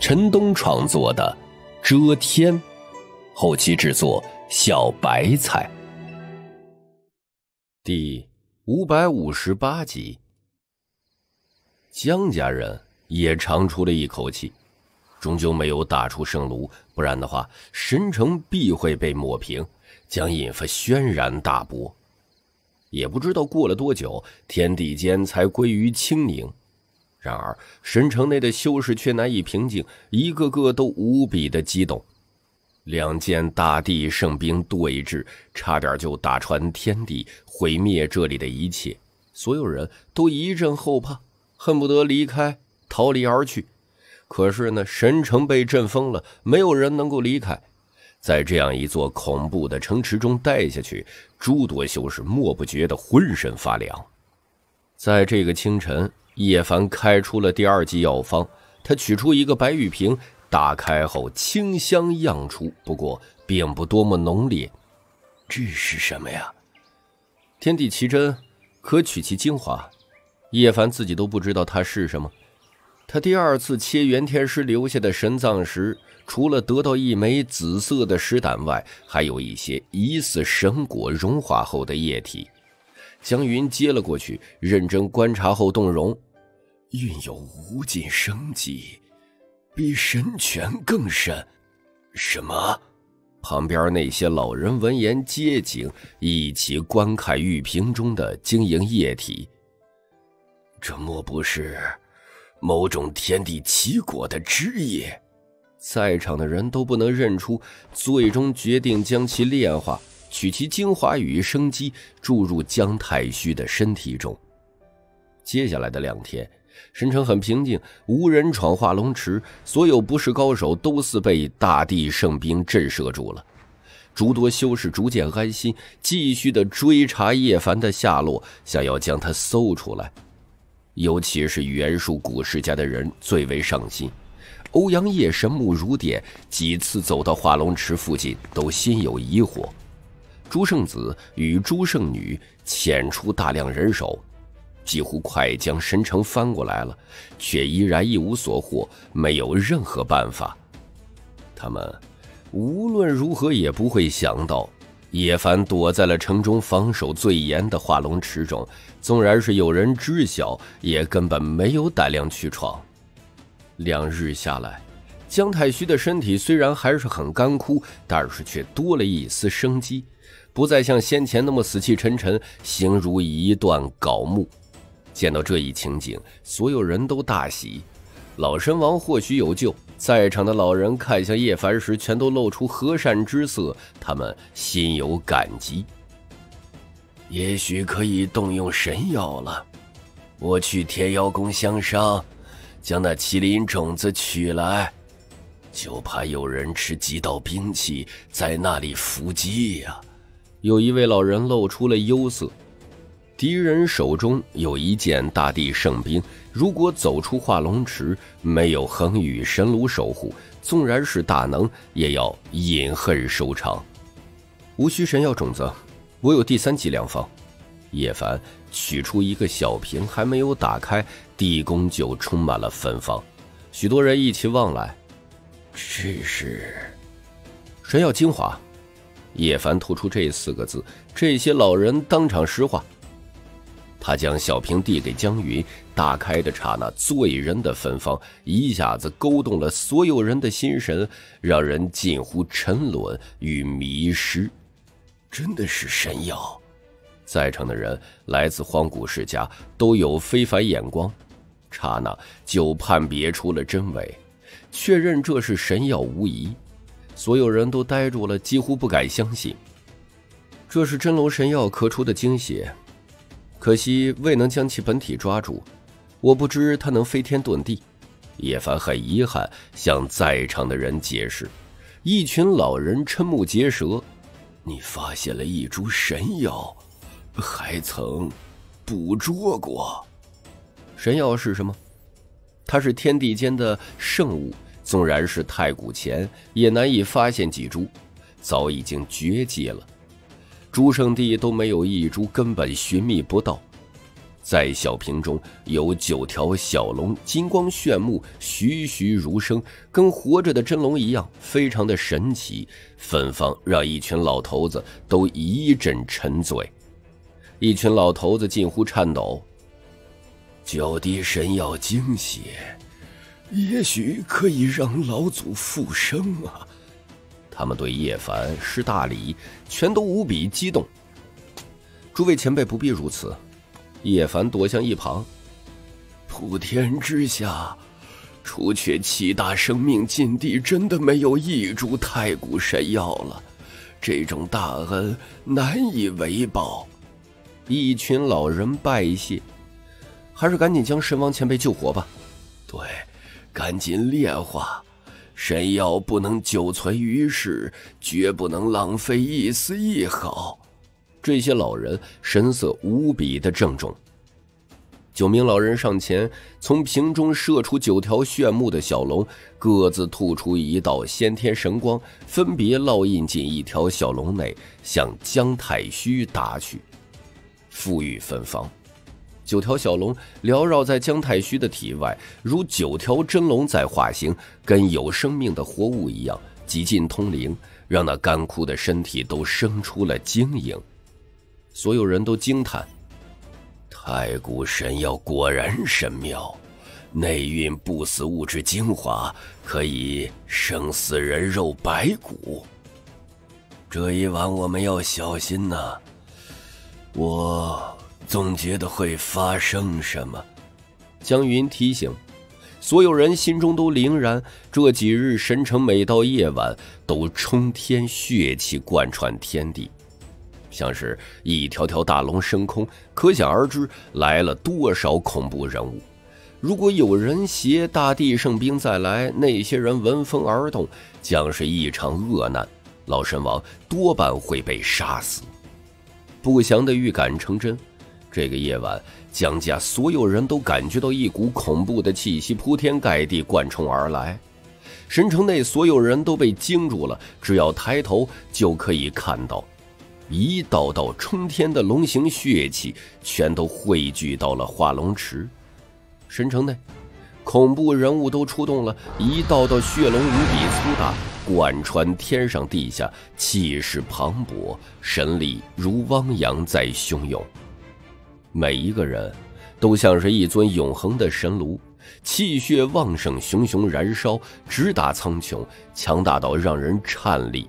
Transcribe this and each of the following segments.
陈东创作的《遮天》，后期制作小白菜。第五百五十八集，江家人也长出了一口气，终究没有打出圣炉，不然的话，神城必会被抹平，将引发轩然大波。也不知道过了多久，天地间才归于清明。然而，神城内的修士却难以平静，一个个都无比的激动。两件大地圣兵对峙，差点就打穿天地，毁灭这里的一切。所有人都一阵后怕，恨不得离开，逃离而去。可是呢，神城被震封了，没有人能够离开。在这样一座恐怖的城池中待下去，诸多修士莫不觉得浑身发凉。在这个清晨。叶凡开出了第二剂药方，他取出一个白玉瓶，打开后清香漾出，不过并不多么浓烈。这是什么呀？天地奇珍，可取其精华。叶凡自己都不知道它是什么。他第二次切元天师留下的神藏时，除了得到一枚紫色的石胆外，还有一些疑似神果融化后的液体。江云接了过去，认真观察后动容。蕴有无尽生机，比神泉更深。什么？旁边那些老人闻言皆惊，一起观看玉瓶中的晶莹液体。这莫不是某种天地奇果的汁液？在场的人都不能认出，最终决定将其炼化，取其精华与生机注入姜太虚的身体中。接下来的两天。神城很平静，无人闯化龙池，所有不是高手都似被大地圣兵震慑住了。诸多修士逐渐安心，继续的追查叶凡的下落，想要将他搜出来。尤其是袁术古世家的人最为上心。欧阳叶神目如电，几次走到化龙池附近，都心有疑惑。朱圣子与朱圣女遣出大量人手。几乎快将神城翻过来了，却依然一无所获，没有任何办法。他们无论如何也不会想到，叶凡躲在了城中防守最严的化龙池中。纵然是有人知晓，也根本没有胆量去闯。两日下来，姜太虚的身体虽然还是很干枯，但是却多了一丝生机，不再像先前那么死气沉沉，形如一段槁木。见到这一情景，所有人都大喜。老神王或许有救。在场的老人看向叶凡时，全都露出和善之色。他们心有感激。也许可以动用神药了。我去天妖宫相商，将那麒麟种子取来。就怕有人持几道兵器在那里伏击呀。有一位老人露出了忧色。敌人手中有一件大地圣兵，如果走出化龙池，没有恒宇神炉守护，纵然是大能，也要饮恨收场。无需神药种子，我有第三剂良方。叶凡取出一个小瓶，还没有打开，地宫就充满了芬芳。许多人一起望来，这是神药精华。叶凡吐出这四个字，这些老人当场石化。他将小瓶递给江云，打开的刹那，醉人的芬芳一下子勾动了所有人的心神，让人近乎沉沦与迷失。真的是神药！在场的人来自荒古世家，都有非凡眼光，刹那就判别出了真伪，确认这是神药无疑。所有人都呆住了，几乎不敢相信，这是真龙神药咳出的精血。可惜未能将其本体抓住，我不知他能飞天遁地。叶凡很遗憾向在场的人解释。一群老人瞠目结舌：“你发现了一株神药，还曾捕捉过？神药是什么？它是天地间的圣物，纵然是太古前，也难以发现几株，早已经绝迹了。”诸圣地都没有一株，根本寻觅不到。在小瓶中有九条小龙，金光炫目，栩栩如生，跟活着的真龙一样，非常的神奇。芬芳让一群老头子都一阵沉醉，一群老头子近乎颤抖。九滴神药精血，也许可以让老祖复生啊！他们对叶凡施大礼，全都无比激动。诸位前辈不必如此。叶凡躲向一旁。普天之下，除却七大生命禁地，真的没有一株太古神药了。这种大恩难以为报。一群老人拜谢，还是赶紧将神王前辈救活吧。对，赶紧炼化。神药不能久存于世，绝不能浪费一丝一毫。这些老人神色无比的郑重。九名老人上前，从瓶中射出九条炫目的小龙，各自吐出一道先天神光，分别烙印进一条小龙内，向姜太虚打去。富裕芬芳，九条小龙缭绕在姜太虚的体外，如九条真龙在化形，跟有生命的活物一样，极尽通灵，让那干枯的身体都生出了晶莹。所有人都惊叹：“太古神药果然神妙，内蕴不死物质精华，可以生死人肉白骨。这一晚我们要小心呐！我总觉得会发生什么。”江云提醒，所有人心中都凛然。这几日神城每到夜晚都冲天血气贯穿天地。像是一条条大龙升空，可想而知来了多少恐怖人物。如果有人携大地圣兵再来，那些人闻风而动，将是一场恶难。老神王多半会被杀死。不祥的预感成真，这个夜晚，江家所有人都感觉到一股恐怖的气息铺天盖地贯冲而来。神城内所有人都被惊住了，只要抬头就可以看到。一道道冲天的龙形血气，全都汇聚到了化龙池。神城内，恐怖人物都出动了，一道道血龙无比粗大，贯穿天上地下，气势磅礴，神力如汪洋在汹涌。每一个人，都像是一尊永恒的神炉，气血旺盛，熊熊燃烧，直达苍穹，强大到让人颤栗。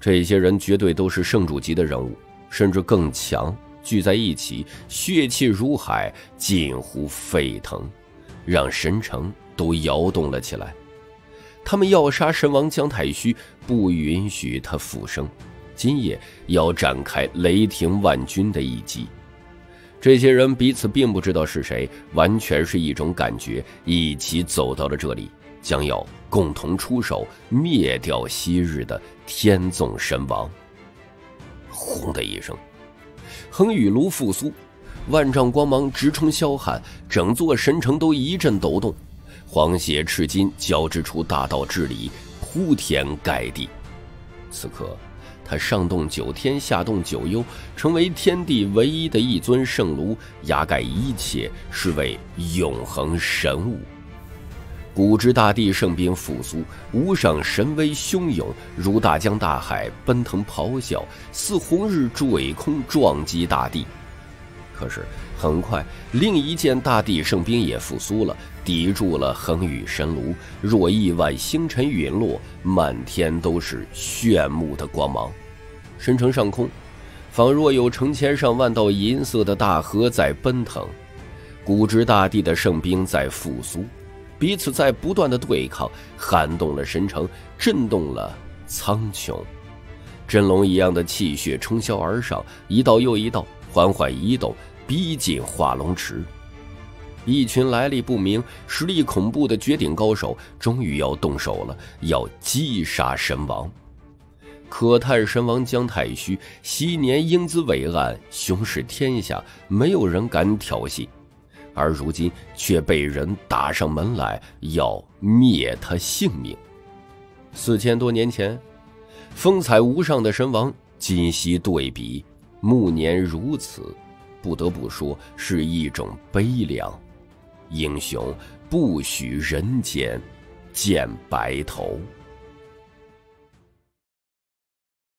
这些人绝对都是圣主级的人物，甚至更强。聚在一起，血气如海，近乎沸腾，让神城都摇动了起来。他们要杀神王姜太虚，不允许他复生。今夜要展开雷霆万钧的一击。这些人彼此并不知道是谁，完全是一种感觉，一起走到了这里。将要共同出手灭掉昔日的天纵神王。轰的一声，恒宇炉复苏，万丈光芒直冲霄汉，整座神城都一阵抖动，黄血赤金交织出大道之理，铺天盖地。此刻，他上动九天，下动九幽，成为天地唯一的一尊圣炉，压盖一切，是为永恒神物。古之大地圣兵复苏，无上神威汹涌，如大江大海奔腾咆哮，似红日坠空撞击大地。可是很快，另一件大地圣兵也复苏了，抵住了恒宇神炉。若亿万星辰陨落，满天都是炫目的光芒。神城上空，仿若有成千上万道银色的大河在奔腾。古之大地的圣兵在复苏。彼此在不断的对抗，撼动了神城，震动了苍穹。真龙一样的气血冲霄而上，一道又一道，缓缓移动，逼近化龙池。一群来历不明、实力恐怖的绝顶高手，终于要动手了，要击杀神王。可叹神王姜太虚昔年英姿伟岸，雄视天下，没有人敢挑衅。而如今却被人打上门来，要灭他性命。四千多年前，风采无上的神王，今昔对比，暮年如此，不得不说是一种悲凉。英雄不许人间见白头。